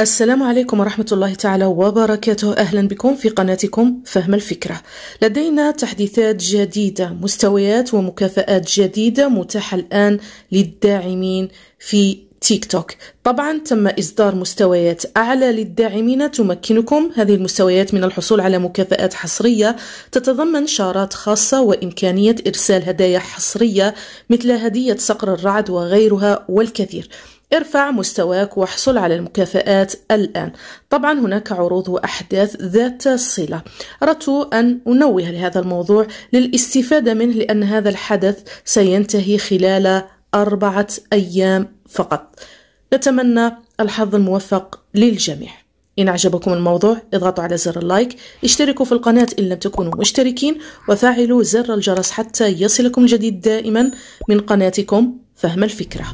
السلام عليكم ورحمة الله تعالى وبركاته. أهلا بكم في قناتكم فهم الفكرة. لدينا تحديثات جديدة مستويات ومكافآت جديدة متاحة الآن للداعمين في تيك توك. طبعا تم إصدار مستويات أعلى للداعمين. تمكنكم هذه المستويات من الحصول على مكافآت حصرية تتضمن شارات خاصة وإمكانية إرسال هدايا حصرية مثل هدية صقر الرعد وغيرها والكثير. ارفع مستواك واحصل على المكافآت الآن. طبعا هناك عروض وأحداث ذات صلة. أردت أن أنوه لهذا الموضوع للاستفادة منه لأن هذا الحدث سينتهي خلال أربعة أيام فقط. نتمنى الحظ الموفق للجميع. إن أعجبكم الموضوع اضغطوا على زر اللايك اشتركوا في القناة إن لم تكونوا مشتركين وفعلوا زر الجرس حتى يصلكم الجديد دائما من قناتكم فهم الفكرة.